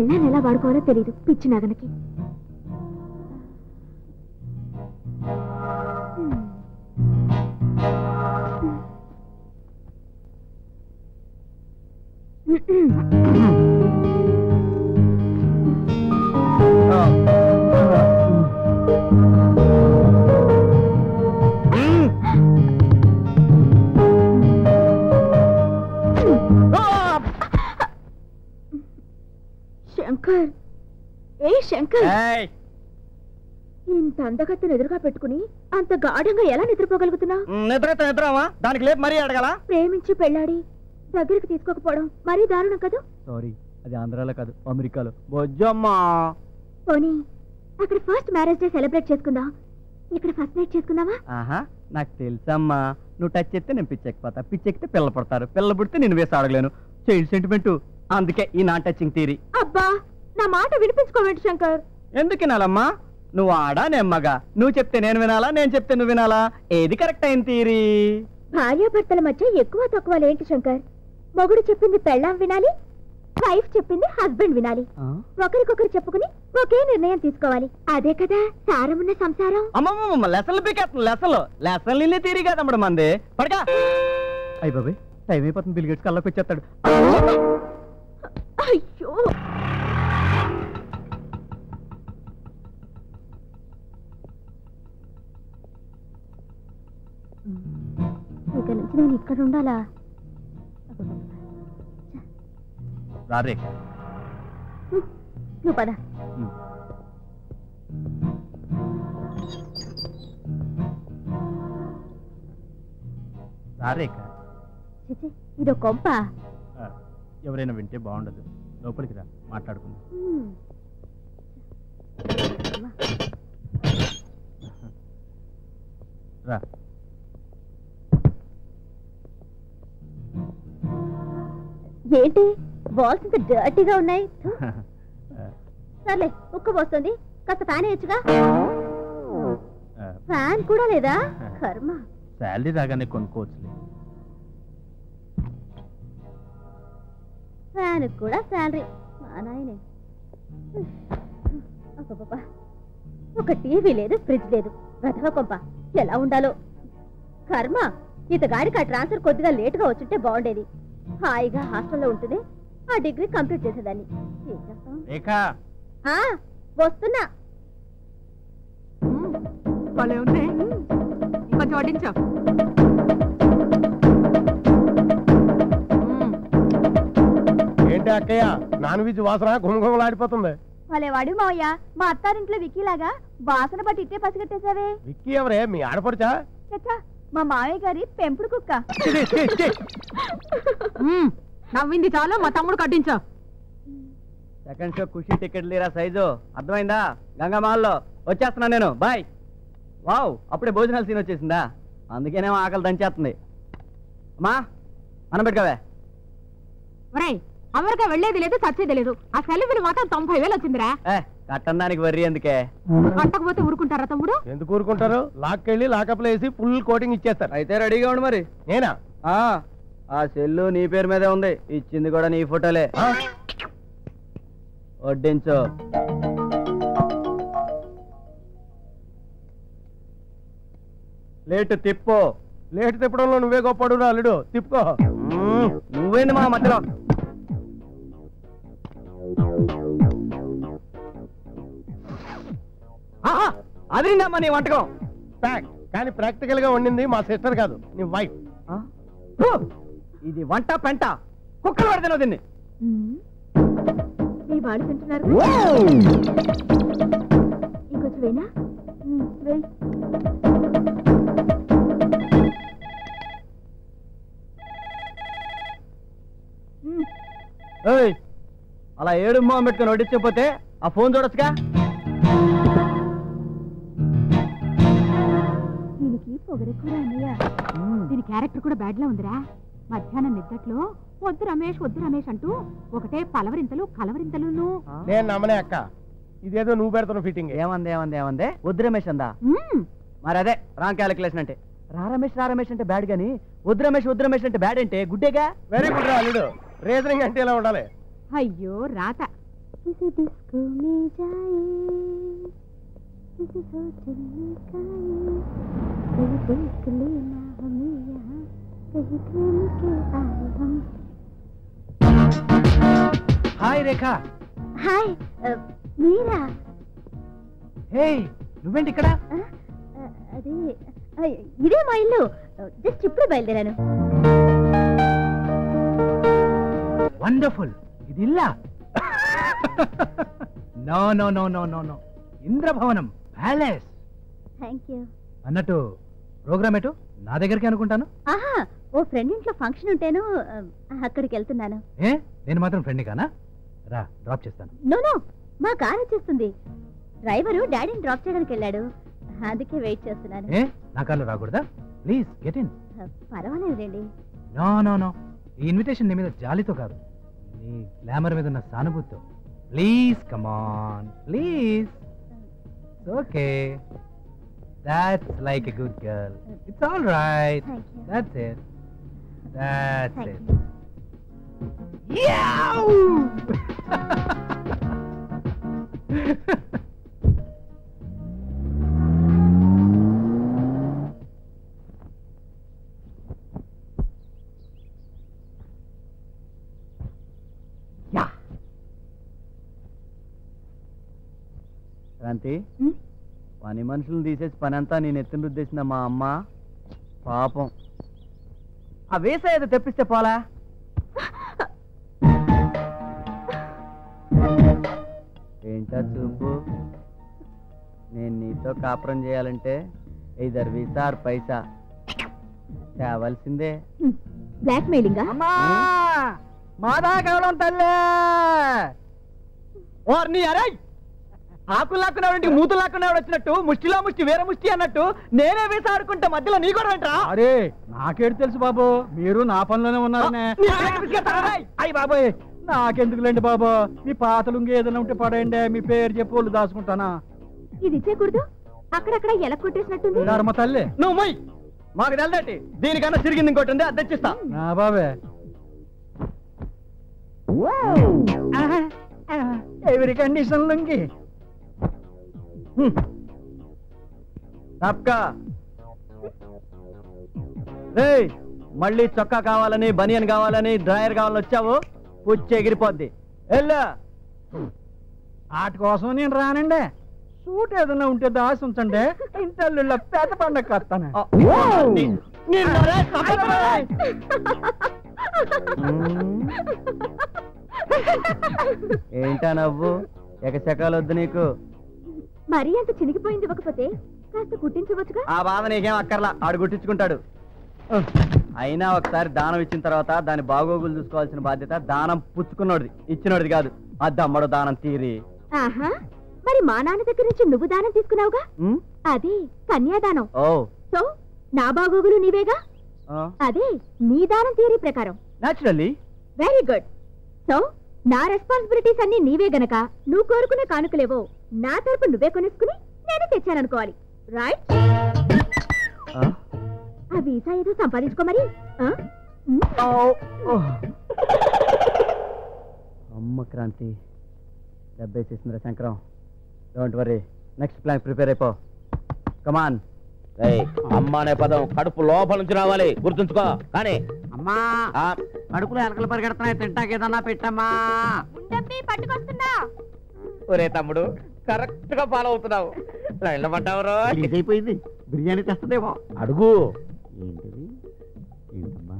పెళ్ళాన్ని ఎలా వాడుకోవాలో తెలియదు పిచ్చి నాగనకి. శంకర్. ఏ శంకర్. ఇంత అందగత్తెను ఎదురుగా పెట్టుకుని అంత గాఢంగా ఎలా నిద్రపోగలుగుతున్నావు మ్, నిద్రతో నిద్రమా? దానికి లేపు మరీ అడగల? ప్రేమించి పెళ్ళాడి. దగ్గరికి తీసుకోకపోవడం మరీ దారుణం కదా? సారీ అది ఆంధ్రాలో కాదు అమెరికాలో. బొజ్జమ్మా. పోనీ అక్కడ ఫస్ట్ మ్యారేజ్ డే సెలబ్రేట్ చేసుకుందాం. ఇక్కడ ఫస్ట్ నైట్ చేసుకుందామా? ఆహా నాకు తెలుసమ్మా. నువ్వు టచ్ చేస్తే నేను పిచ్చెక్కిపోతా. పిచ్చెక్కితే పిల్ల పడతారు. పిల్ల పుడితే నేను వేసి అడగలేను చైల్డ్ సెంటిమెంట్ అందుకే ఈ నాన్ టచింగ్ థీరీ అబ్బా! నా మాట వినిపించుకోవేంటి శంకర్? ఎందుకు వినాలమ్మా? నువ్వు ఆడా నెమ్మగా నువ్వు చెప్తే నేను వినాలా నేను చెప్తే నువ్వు వినాలా? ఏది కరెక్ట్ అయిన తీరి? భార్యాభర్తల మధ్య ఎక్కువ తక్కువ ఏంటి శంకర్? మొగుడు చెప్పింది పెళ్ళాం వినాలి వైఫ్ చెప్పింది హస్బెండ్ వినాలి. ఒకరికొకరు చెప్పుకుని ఒకే నిర్ణయం తీసుకోవాలి. అదే కదా సారమున్న సంసారం. అమ్మమ్మ లెసన్లు పీకేస్తుంది లెసన్లు లెసన్లు ఇన్ని తీరి కదమ్మడు మంది. పడగా అయ్యి బాబాయ్ టైం అయిపోతుంది బిల్గేట్స్ కల్లోకి వచ్చేస్తాడు. నుంచి నేను ఇక్కడ ఉండాలా? నువ్వు పద. ఇదో కొంప. ఎవరైనా వింటే బాగుండదు. లోపలికి రా మాట్లాడుకుందాం. రా. ఏంటి? బాల్స్ ఇంత డర్టీగా ఉన్నాయి? సర్లే ఉక్క పోస్తుంది. కాస్త ఫ్యాన్ వేయచ్చుగా. ఫ్యాన్ కూడా లేదా? కర్మ. శాలరీ రాగానే కొనుక్కోవచ్చులే. ఫ్యాన్ కూడా శాలరీ. మా నాయనే. ఒక టీవీ లేదు ఫ్రిడ్జ్ లేదు. వెధవ కొంప. ఎలా ఉండాలో? కర్మ. ఇతగాడికి ఆ ట్రాన్స్ఫర్ కొద్దిగా లేటుగా వచ్చుంటే బాగుండేది. హాయిగా హాస్టల్లో ఉంటుంది ఆ డిగ్రీ కంప్లీట్ చేసేదాన్ని. ఏం చేస్తాం? రేఖ. ఆ, వస్తున్నా. భలే ఉంది కొంచెం వడ్డించు ఏంటి అక్కయ్య? నాన్ వెజ్ వాసన గుమగుమలాడిపోతుంది భలే వాడు మావయ్య. మా అత్తారింట్లో విక్కీలాగా వాసన పట్టి ఇట్టే పసిగట్టేశావే. విక్కీ ఎవరే? మీ ఆడపడుచా? చచ్చా. మా మావయ్య గారి పెంపుడు కుక్క. నవ్వింది చాలు మా తమ్ముడు కట్టించు. సెకండ్ షో ఖుషి టికెట్ లేరా సైజు? అర్థమైందా? గంగమాల్లో వచ్చేస్తున్నా నేను. బాయ్. వావ్ అప్పుడే భోజనాల సీన్ వచ్చేసిందా? అందుకేనేమో ఆకలి దంచేస్తుంది. అమ్మా పెట్టుకోవే. ఒరేయ్ అమెరికా వెళ్ళేది లేదు చచ్చేది లేదు. ఆ సెలవులు మాత్రం తొంభై వేలు వచ్చిందిరా. ఏ కట్టం దానికి వర్రీ ఎందుకే? కట్టకపోతే ఊరుకుంటారా తమ్ముడు? ఎందుకు ఊరుకుంటారు? లాక్కెళ్ళి లాకప్ వేసి ఫుల్ కోటింగ్ ఇచ్చేస్తారు. అయితే రెడీగా ఉండు మరి. నేనా? ఆ ఆ సెల్లు నీ పేరు మీదే ఉంది. ఇచ్చింది కూడా నీ ఫోటోలే? వడ్డించు. లేటు తిప్పు. లేట్ తిప్పడంలో నువ్వే గొప్పడు అల్లుడు? తిప్పుకో. నువ్వేంది మా మధ్యలో? అదిరిందమ్మా నీ వంటకం. ప్యాక్ కానీ ప్రాక్టికల్గా వండింది మా సిస్టర్ కాదు నీ వైఫ్! ఇది వంట పెంట. కుక్కలు పడితే దీన్ని. మీ వాళ్ళు తింటున్నారు. ఇంకొంచెం వేనా? వేయ్. అలా ఏడు మొహం పెట్టుకుని వడ్డించకపోతే ఆ ఫోన్ చూడొచ్చుగా? దీనికి పొగరెక్కువ అన్నయ్య దీని క్యారెక్టర్ కూడా బ్యాడ్ లా ఉందిరా మధ్యాహ్నం నిద్దట్లో వద్దు రమేష్ వద్దు రమేష్ అంటూ ఒకటే పలవరింతలు కలవరింతలును నేను నమ్మనే అక్క ఇదేదో నువ్వు పెడుతున్న ఫిట్టింగ్ ఏమంది ఏమంది ఏమంది వద్దు రమేష్ అందా మ్మ్. మరి అదే రాంగ్ క్యాలిక్యులేషన్ అంటే రా రమేష్ రా రమేష్ అంటే బ్యాడ్ గాని వద్దు రమేష్ వద్దు రమేష్ అంటే బ్యాడ్ అంటే గుడ్డేగా వెరీ గుడ్ రా అల్లుడు రీజనింగ్ అంటే ఇలా ఉండాలి అయ్యో రాత किसी डिस्को में जाए किसी होटल में खाए कहीं देख लेना हमें यहाँ कहीं घूम के आए हम హాయ్ రేఖ హాయ్ మీరా హే నువ్వేంటి ఇక్కడ అదే ఆ, ఇదే మా ఇల్లు జస్ట్ ఇప్పుడే బయలుదేరాను వండర్ఫుల్ ఇది ఇల్లా no no no no no no ఇంద్రభవనం palace thank you అన్నట్టు ప్రోగ్రామ్ ఎటు? నా దగ్గరికి అనుకుంటాను. ఆహా ఓ ఫ్రెండ్ ఇంట్లో ఫంక్షన్ ఉంటేను అక్కడికి వెళ్తున్నాను. ఏ? నేను మాత్రం ఫ్రెండ్ కానా? రా డ్రాప్ చేస్తాను. నో నో మా కార్ వచ్చేస్తుంది. డ్రైవరు డాడీని డ్రాప్ చేయడానికి వెళ్ళాడు. అందుకే వెయిట్ చేస్తున్నాను. ఏ? నా కార్లో రాకూడదా? ప్లీజ్ గెట్ ఇన్ పర్వాలేదులేండి నో నో నో. ఈ ఇన్విటేషన్ నీ మీద జాలితో కాదు. నీ గ్లామర్ మీద ఉన్న సానుభూతితో. Please come on please. Okay That's like a good girl. It's all right. That's it. That's Thank it. Yeah. Ranti? Hmm? పని మనుషులను తీసేసి పని అంతా నేను ఎత్తున రుద్దేసిన మా అమ్మ? పాపం. ఆ వేసా ఏదో తెప్పిస్తే పోలా? ఏంటా చూపు? నేను నీతో కాపురం చేయాలంటే ఇద్దరు వీసా ఆర్ పైసా. తేవాల్సిందే. బ్లాక్ మెయిలింగా అమ్మా! మాదా కేవలం తల్లే! ఓర్ని అరే! ఆకులు లాక్కునేవాడి మూతులు లాక్కునేవాడు వచ్చినట్టు ముష్టిలో ముష్టి వేరే ముష్టి అన్నట్టు నేనే వేసి ఆడుకుంటా మధ్యలో నీ కూడా వెంట్రా అరే నాకేడు తెలుసు బాబు మీరు నా పనిలోనే ఉన్నారనే. అయ్యి బాబోయ్ నాకెందుకులేండి బాబు మీ పాత లుంగి ఏదైనా ఉంటే పడేయండి మీ పేరు చెప్పి వాళ్ళు దాచుకుంటానా? ఇది ఇచ్చేకూడదు అక్కడక్కడ ఎలా కొట్టేసినట్టుంది? ధర్మ తల్లి. నువ్వు మొయ్. మాకు తెల్లటి. దీనికన్నా సిరిగింది ఇంకోటి ఉంది అది తెచ్చిస్తా. నా బాబే. ఎవరి కండిషన్ లుంగి? తప్పక రేయ్ మళ్ళీ చొక్కా కావాలని బనియన్ కావాలని డ్రాయర్ కావాలని వచ్చావు? పుచ్చి ఎగిరిపోద్ది. ఎల్లా. వాటి కోసం నేను రానండి. సూట్ ఏదైనా ఉంటే దాసి ఉంచండి. ఇంటల్లుళ్ళ పెద్ద పండగ కత్తాను రే, తప్పకుండా. ఏంటా నవ్వు? ఎకశకాలు వద్దు నీకు. మరీ అంత చినిగిపోయింది ఇవ్వకపోతే కాస్త కుట్టించవచ్చుగా ఆ బాధ నీకేం అక్కర్లా? ఆడు గుట్టించుకుంటాడు అయినా ఒకసారి దానం ఇచ్చిన తర్వాత దాని బాగోగులు చూసుకోవాల్సిన బాధ్యత దానం పుచ్చుకున్నోడిది. ఇచ్చినోడిది కాదు. అది అమ్మడు దానం తీరి. ఆహా మరి మా నాన్న దగ్గర నుంచి నువ్వు దానం తీసుకున్నావుగా? అదే కన్యాదానం. ఓ. సో నా బాగోగులు నీవేగా? అదే నీ దానం థియరీ ప్రకారం. Naturally. వెరీ గుడ్ సో నా రెస్పాన్సిబిలిటీస్ అన్ని నీవే గనక. నువ్వు కోరుకునే కానుకలేవో నా తరపు నువ్వే కొనేసుకుని నేను తెచ్చాననుకోవాలి. రైట్ ఆ? వీసా ఏదో సంపాదించుకో మరి. ఆ? ఉమ్. ఓ, ఓ. అమ్మ Kranti దెబ్బేసేసిందిరా Shankaram. Don't worry next plan prepare అయిపో. కమాన్ అమ్మ అనే పదం కడుపు లోపల నుంచి రావాలి. గుర్తుంచుకో. కానీ అమ్మా. కడుపులో ఎలకలు పరిగెడుతున్నాయి. తింటాకి ఏదన్నా పెట్టమ్మా. పట్టుకొస్తున్నా. ఒరే తమ్ముడు కరెక్ట్గా ఫాలో అవుతున్నావు. లైన్లో పడ్డావురో అయిపోయింది బిర్యానీ తెస్తుందేమో. అడుగు. ఏంటిది? ఏంటమ్మా?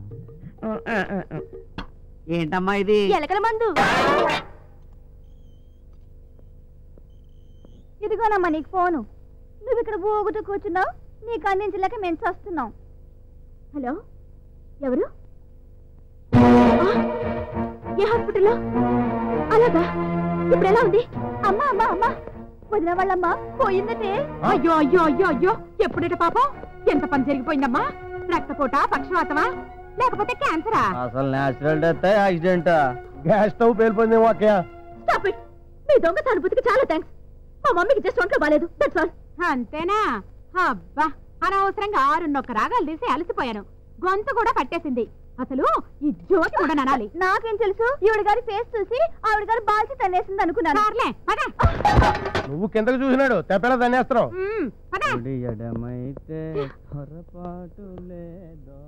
ఏంటమ్మా ఇది? ఎలకల మందు. ఇదిగోనమ్మా నీకు ఫోను. నువ్వు ఇక్కడ ఊగుతూ కూర్చున్నావు. నీకు అందించలేక మేము వస్తున్నాం హలో? ఎవరు? ఏ హాస్పిటల్లో? అలాగా? ఇప్పుడు ఎలా ఉంది? అమ్మా అమ్మా అమ్మా. వదిన వాళ్ళమ్మా పోయిందటే. అయ్యో అయ్యో అయ్యో అయ్యో. ఎప్పుడట పాపం? ఎంత పని జరిగిపోయిందమ్మా? రక్తపోట పక్షవాతమా? లేకపోతే క్యాన్సరా? అసలు natural death accident gas stove పేలిపోయిందేమో అక్కయ్య. స్టాప్ ఇట్ మీ దొంగ సానుభూతికి చాలా థ్యాంక్స్ మా మమ్మీకి జస్ట్ ఒంట్లో బాలేదు. దట్స్ ఆల్ అంతేనా? అబ్బా అనవసరంగా ఆరున్నొక్క రాగాలు తీసి అలసిపోయాను. గొంతు కూడా పట్టేసింది. అసలు ఈ జ్యోతి కూడా అనాలి నాకేం తెలుసు? ఈవిడ గారి ఫేస్ చూసి ఆవిడ గారు బాల్చి తన్నేసింది అనుకున్నాను. నువ్వు కిందకు చూసినాడు తెప్పేలా తన్నేస్తున్నావు. ఉమ్, పద. ఎడమైతే పొరపాటు లేదో